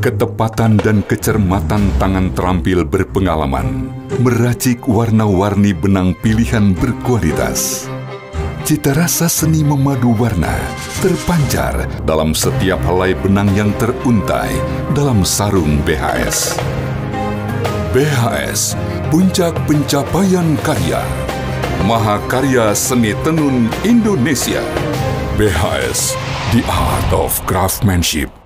Ketepatan dan kecermatan tangan terampil berpengalaman meracik warna-warni benang pilihan berkualitas. Cita rasa seni memadu warna terpancar dalam setiap helai benang yang teruntai dalam sarung BHS. BHS, puncak pencapaian karya. maha karya Seni Tenun Indonesia. BHS, the art of craftsmanship.